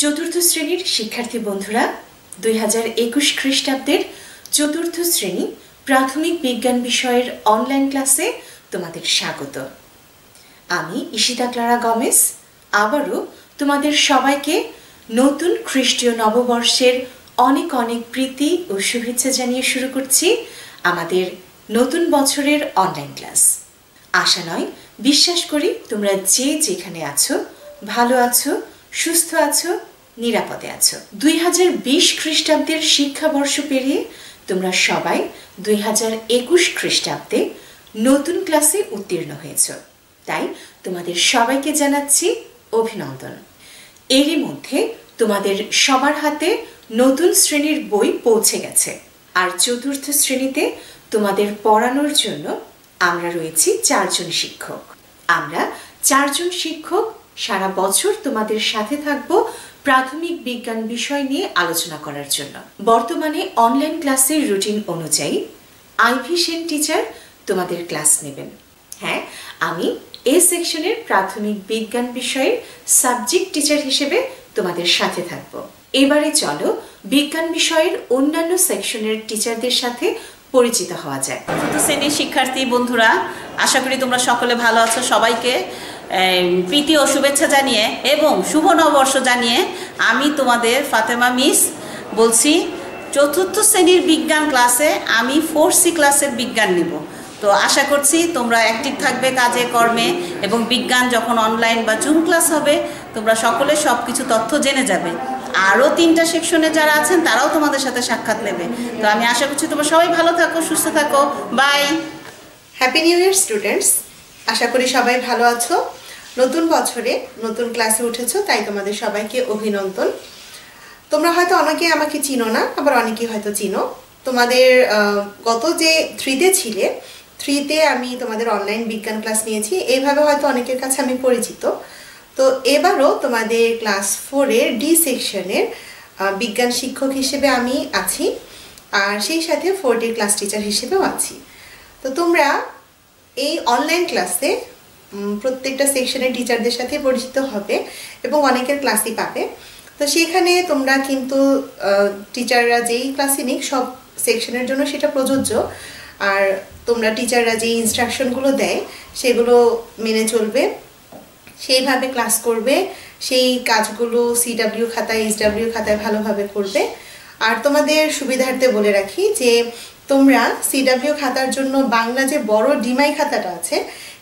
চতুর্থ শ্রেণির শিক্ষার্থী বন্ধুরা, দুই হাজার একুশ খ্রিস্টাব্দের চতুর্থ শ্রেণি প্রাথমিক বিজ্ঞান বিষয়ের অনলাইন ক্লাসে তোমাদের স্বাগত। আমি ঈশিতা ক্লারা গমেস। আবারও তোমাদের সবাইকে নতুন খ্রিস্টীয় নববর্ষের অনেক অনেক প্রীতি ও শুভেচ্ছা জানিয়ে শুরু করছি আমাদের নতুন বছরের অনলাইন ক্লাস আশা নয়, বিশ্বাস করি তোমরা যে যেখানে আছো, ভালো আছো সুস্থ আছো, নিরাপদে আছো। দুই হাজার বিশ খ্রিস্টাব্দের শিক্ষাবর্ষ পেরিয়ে তোমরা সবাই দুই হাজার একুশ খ্রিস্টাব্দে নতুন ক্লাসে উত্তীর্ণ হয়েছ। তাই তোমাদের সবাইকে জানাচ্ছি অভিনন্দন। এরই মধ্যে তোমাদের সবার হাতে নতুন শ্রেণির বই পৌঁছে গেছে। আর চতুর্থ শ্রেণীতে তোমাদের পড়ানোর জন্য আমরা রয়েছি চারজন শিক্ষক। আমরা চারজন শিক্ষক সারা বছর তোমাদের সাথে থাকব প্রাথমিক বিজ্ঞান বিষয় নিয়ে আলোচনা করার জন্য। বর্তমানে অনলাইন ক্লাসের রুটিন অনুযায়ী আইভি সেন টিচার তোমাদের ক্লাস নেবেন। হ্যাঁ আমি এ সেকশনের প্রাথমিক বিজ্ঞান বিষয়ের সাবজেক্ট টিচার হিসেবে তোমাদের সাথে থাকব। এবারে চলো বিজ্ঞান বিষয়ের অন্যান্য সেকশনের টিচারদের সাথে পরিচিত হওয়া যায় শ্রেণির শিক্ষার্থী বন্ধুরা, আশা করি তোমরা সকলে ভালো আছো। সবাইকে প্রীতি ও শুভেচ্ছা জানিয়ে এবং শুভ নববর্ষ জানিয়ে আমি তোমাদের ফাতেমা মিস বলছি, চতুর্থ শ্রেণির বিজ্ঞান ক্লাসে আমি ফোর সি ক্লাসের বিজ্ঞান নেব। তো আশা করছি তোমরা অ্যাক্টিভ থাকবে কাজে, কর্মে এবং বিজ্ঞান যখন অনলাইন বা জুম ক্লাস হবে, তোমরা সকলে সব কিছু তথ্য জেনে যাবে। আরও তিনটা সেকশনে যারা আছেন, তারাও তোমাদের সাথে সাক্ষাৎ নেবে। তো আমি আশা করছি তোমরা সবাই ভালো থাকো, সুস্থ থাকো bye happy new year students আশা করি সবাই ভালো আছো। নতুন বছরে নতুন ক্লাসে উঠেছো, তাই তোমাদের সবাইকে অভিনন্দন। তোমরা হয়তো অনেকে আমাকে চিনো না, আবার অনেকে হয়তো চিনো। তোমাদের গত যে থ্রিতে ছিলে, থ্রিতে আমি তোমাদের অনলাইন বিজ্ঞান ক্লাস নিয়েছি। এইভাবে হয়তো অনেকের কাছে আমি পরিচিত। তো এবারও তোমাদের ক্লাস ফোরের ডি সেকশনের বিজ্ঞান শিক্ষক হিসেবে আমি আছি, আর সেই সাথে ফোর ডি ক্লাস টিচার হিসেবেও আছি। তো তোমরা এই অনলাইন ক্লাসে প্রত্যেকটা সেকশনের টিচারদের সাথে পরিচিত হবে এবং অনেকের ক্লাসই পাবে। তো সেখানে তোমরা কিন্তু টিচাররা যেই ক্লাসই নিক, সব সেকশনের জন্য সেটা প্রযোজ্য। আর তোমরা টিচাররা যে ইনস্ট্রাকশনগুলো দেয়, সেগুলো মেনে চলবে। সেইভাবে ক্লাস করবে, সেই কাজগুলো সিডাব্লিউ খাতায় এইচডাব্লিউ খাতায় ভালোভাবে করবে। আর তোমাদের সুবিধার্থে বলে রাখি যে তোমরা সিডাব্লিউ খাতার জন্য বাংলা যে বড় ডিমাই খাতাটা আছে,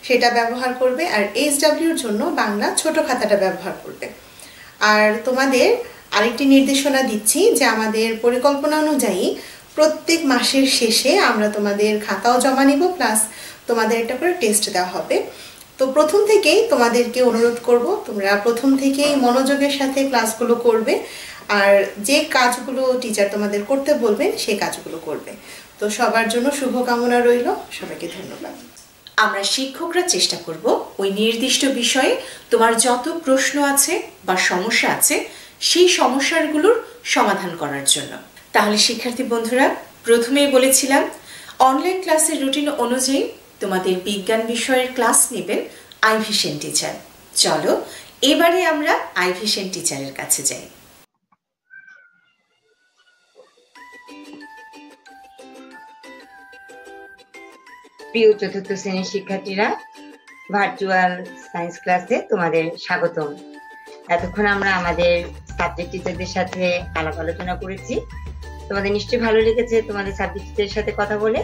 সেটা ব্যবহার করবে আর এইচডাব্লিউর জন্য বাংলা ছোট খাতাটা ব্যবহার করবে। আর তোমাদের আরেকটি নির্দেশনা দিচ্ছি যে আমাদের পরিকল্পনা অনুযায়ী প্রত্যেক মাসের শেষে আমরা তোমাদের খাতাও জমা নিব প্লাস তোমাদের একটা করে টেস্ট দেওয়া হবে। তো প্রথম থেকেই তোমাদেরকে অনুরোধ করব, তোমরা প্রথম থেকেই মনোযোগের সাথে ক্লাসগুলো করবে। আর যে কাজগুলো টিচার তোমাদের করতে বলবেন, সেই কাজগুলো করবে। তো সবার জন্য শুভকামনা রইল। সবাইকে ধন্যবাদ। আমরা শিক্ষকরা চেষ্টা করব ওই নির্দিষ্ট বিষয়ে তোমার যত প্রশ্ন আছে বা সমস্যা আছে, সেই সমস্যাগুলোর সমাধান করার জন্য। তাহলে শিক্ষার্থী বন্ধুরা, প্রথমেই বলেছিলাম অনলাইন ক্লাসের রুটিন অনুযায়ী তোমাদের বিজ্ঞান বিষয়ের ক্লাস নেবেন আইভিশন টিচার চলো, এবারে আমরা আইভিশন টিচারের কাছে যাই। প্রিয় চতুর্থ শ্রেণির শিক্ষার্থীরা ভার্চুয়াল সায়েন্স ক্লাসে তোমাদের স্বাগতম। এতক্ষণ আমরা আমাদের সাবজেক্ট টিচারদের সাথে আলাপ আলোচনা করেছি। তোমাদের নিশ্চয়ই ভালো লেগেছে তোমাদের সাবজেক্ট টিচারের সাথে কথা বলে।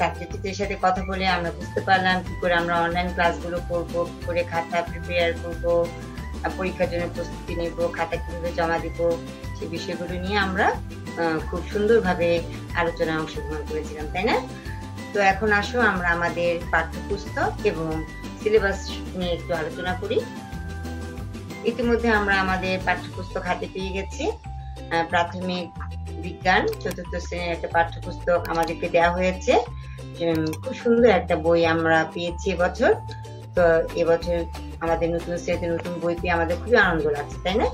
সাবজেক্ট টিচারের সাথে কথা বলে আমরা বুঝতে পারলাম কি করে আমরা অনলাইন ক্লাসগুলো করব, কি করে খাতা প্রিপেয়ার করব পরীক্ষার জন্য প্রস্তুতি নেব, খাতা কীভাবে জমা দিব, সেই বিষয়গুলো নিয়ে আমরা খুব সুন্দরভাবে আলোচনায় অংশগ্রহণ করেছিলাম, তাই না? তো এখন আসো, আমরা আমাদের পাঠ্যপুস্তক এবং সিলেবাস নিয়ে একটু আলোচনা করি। ইতিমধ্যে আমরা আমাদের পাঠ্যপুস্তক হাতে পেয়ে গেছি। প্রাথমিক বিজ্ঞান, চতুর্থ শ্রেণির একটা পাঠ্যপুস্তক আমাদেরকে দেওয়া হয়েছে। খুব সুন্দর একটা বই আমরা পেয়েছি এবছর। তো এবছর আমাদের নতুন শ্রেণীতে নতুন বই পেয়ে আমাদের খুবই আনন্দ লাগছে, তাই না?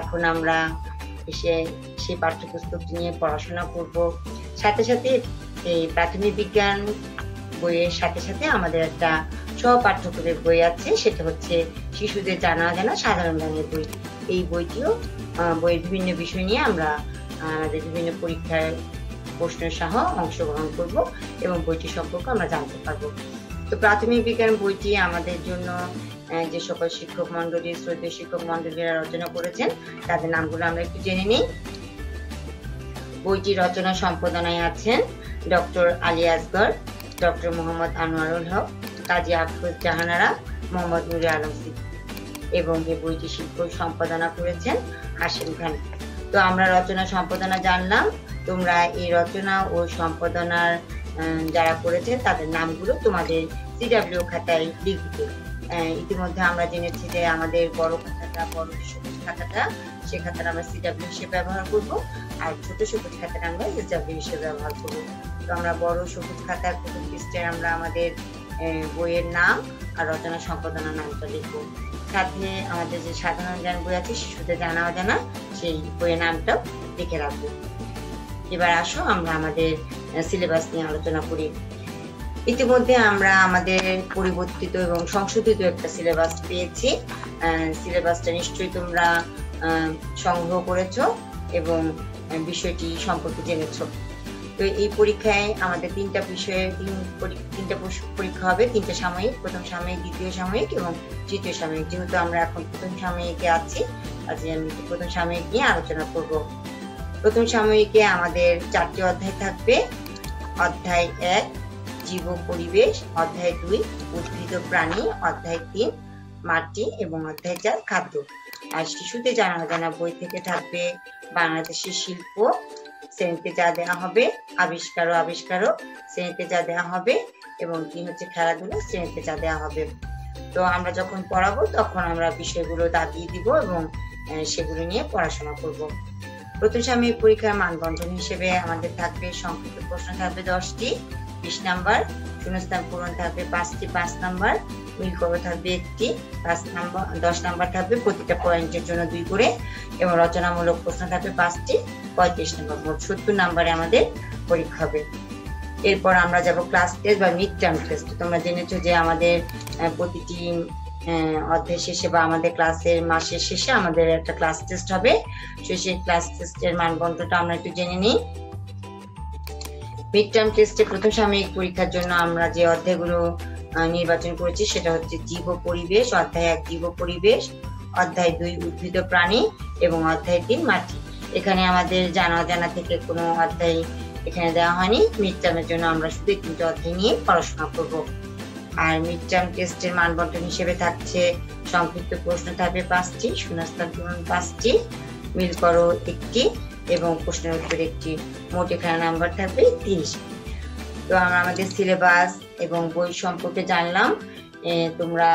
এখন আমরা এসে সেই পাঠ্যপুস্তকটি নিয়ে পড়াশোনা করব। সাথে সাথে এই প্রাথমিক বিজ্ঞান বইয়ের সাথে সাথে আমাদের একটা সব পাঠ্যক্রমের বই আছে, সেটা হচ্ছে শিশুদের জানা জানা সাধারণ জ্ঞানের বই। এই বইটিও বইয়ের বিভিন্ন বিষয় নিয়ে আমরা আমাদের বিভিন্ন পরীক্ষায় প্রশ্ন সহ অংশগ্রহণ করব এবং বইটি সম্পর্কে আমরা জানতে পারব। তো প্রাথমিক বিজ্ঞান বইটি আমাদের জন্য যে সকল শিক্ষক মন্ডলী শ্রদ্ধেয় শিক্ষক মন্ডলীরা রচনা করেছেন, তাদের নামগুলো আমরা একটু জেনে নিই। বইটি রচনা সম্পাদনায় আছেন ডক্টর আলী আসগর, ডক্টর মোহাম্মদ আনোয়ারুল হক, কাজী আফরোজ জাহানারা, মোহাম্মদ নুরে আলম এবং এই বইটি শিল্প সম্পাদনা করেছেন হাসিম খান। তো আমরা রচনা সম্পাদনা জানলাম। তোমরা এই রচনা ও সম্পাদনার যারা করেছেন তাদের নামগুলো তোমাদের সিডাব্লিউ খাতায় লিখবে। ইতিমধ্যে আমরা জেনেছি যে আমাদের বড় খাতাটা, বড় সবুজ খাতাটা সে খাতাটা আমরা সিডাব্লিউ হিসেবে ব্যবহার করব, আর ছোট সবুজ খাতাটা আমরা এসডাব্লিউ হিসেবে ব্যবহার করব। তো আমরা বড় সবুজ খাতার প্রথম পৃষ্ঠায় আমরা আমাদের বইয়ের নাম আর রচনা সম্পাদনার নামটা লিখব। সাথে আমাদের যে সাধারণ জ্ঞান বই আছে, শিশুদের জানা অজানা সেই বইয়ের নামটাও লিখে রাখব। এবার আসো আমরা আমাদের সিলেবাস নিয়ে আলোচনা করি। ইতিমধ্যে আমরা আমাদের পরিবর্তিত এবং সংশোধিত একটা সিলেবাস পেয়েছি। সিলেবাসটা নিশ্চয়ই তোমরা সংগ্রহ করেছ এবং বিষয়টি সম্পর্কে জেনেছো। তো এই পরীক্ষায় আমাদের তিনটা বিষয়ে তিন তিনটা পরীক্ষা হবে, তিনটা সাময়িক, প্রথম সাময়িক, দ্বিতীয় সাময়িক এবং তৃতীয় সাময়িক। যেহেতু আমরা এখন প্রথম সাময়িকে আছি, আজকে আমি প্রথম সাময়িক নিয়ে আলোচনা করব। প্রথম সাময়িকে আমাদের চারটি অধ্যায় থাকবে। অধ্যায় এক, জীব পরিবেশ, অধ্যায় দুই, উদ্ভিদ প্রাণী, অধ্যায় তিন, মাটি এবং অধ্যায় চার, খাদ্য। আর শিশুদের জানা জানা বই থেকে থাকবে বাংলাদেশের শিল্প। শ্রেণীতে যা দেওয়া হবে, আবিষ্কার ও আবিষ্কারক শ্রেণীতে যা দেওয়া হবে এবং তিন হচ্ছে খেলাধুলা শ্রেণীতে যা দেওয়া হবে। তো আমরা যখন পড়াবো তখন আমরা বিষয়গুলো দাগিয়ে দিব এবং সেগুলো নিয়ে পড়াশোনা করব। প্রথম সাময়িক পরীক্ষার মানবন্ধন হিসেবে আমাদের থাকবে সংক্ষিপ্ত প্রশ্ন থাকবে দশটি, বিশ নাম্বার, শূন্যস্থান পূরণ থাকবে পাঁচটি, পাঁচ নাম্বার মিল করো থাকবে একটি, পাঁচ নাম্বার, দশ নাম্বার থাকবে প্রতিটা পয়েন্টের জন্য দুই করে এবং রচনামূলক প্রশ্ন থাকবে পাঁচটি, পঁয়ত্রিশ নম্বর মোট সত্তর নাম্বারে আমাদের পরীক্ষা হবে। এরপর আমরা যাব ক্লাস টেস্ট বা মিড টার্ম টেস্ট তোমরা জেনেছো যে আমাদের প্রতিটি অধ্যায় শেষে বা আমাদের ক্লাসের মাসের শেষে আমাদের একটা ক্লাস টেস্ট হবে। সেই ক্লাস টেস্টের মানবন্ধটা আমরা একটু জেনে নিই। মিড টার্ম টেস্টে প্রথম সাময়িক পরীক্ষার জন্য আমরা যে অধ্যায়গুলো নির্বাচন করেছি সেটা হচ্ছে জীব পরিবেশ, অধ্যায় এক, জীব পরিবেশ, অধ্যায় দুই, উদ্ভিদ প্রাণী এবং অধ্যায় তিন, মাটি। এখানে আমাদের জানা অজানা থেকে কোনো অধ্যায় এখানে দেওয়া হয়নি। মিড টার্মের জন্য আমরা শুধু তিনটে অধ্যায় নিয়ে পড়াশোনা করব। আর মিড টার্ম টেস্টের মানবন্টন হিসেবে থাকছে, সংক্ষিপ্ত প্রশ্ন থাকবে পাঁচটি, শূন্যস্থান পূরণ পাঁচটি, মিল করো একটি এবং প্রশ্নের উত্তর একটি। মোট এখানে নাম্বার থাকবে তিরিশ। তো আমরা আমাদের সিলেবাস এবং বই সম্পর্কে জানলাম। তোমরা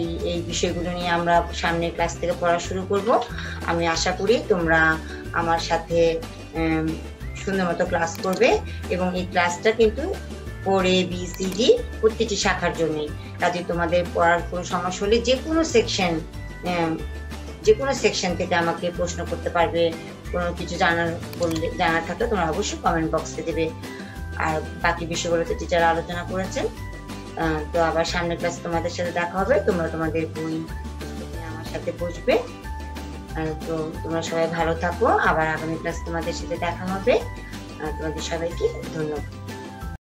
এই এই বিষয়গুলো নিয়ে আমরা সামনের ক্লাস থেকে পড়া শুরু করব। আমি আশা করি তোমরা আমার সাথে সুন্দর মতো ক্লাস করবে এবং এই ক্লাসটা কিন্তু এ বি সি ডি প্রতিটি শাখার জন্যই। কাজে তোমাদের পড়ার কোনো সমস্যা হলে যে কোনো সেকশন যে কোনো সেকশন থেকে আমাকে প্রশ্ন করতে পারবে, কোনো কিছু জানার বললে, জানার থাকলে তোমরা অবশ্যই কমেন্ট বক্সে দেবে। আর বাকি বিষয়গুলোতে টিচার আলোচনা করেছেন। তো আবার সামনের ক্লাস তোমাদের সাথে দেখা হবে। তোমরা তোমাদের বই আমার সাথে বসবে। তো তোমরা সবাই ভালো থাকো। আবার আগামী ক্লাস তোমাদের সাথে দেখা হবে। তোমাদের সবাইকে ধন্যবাদ।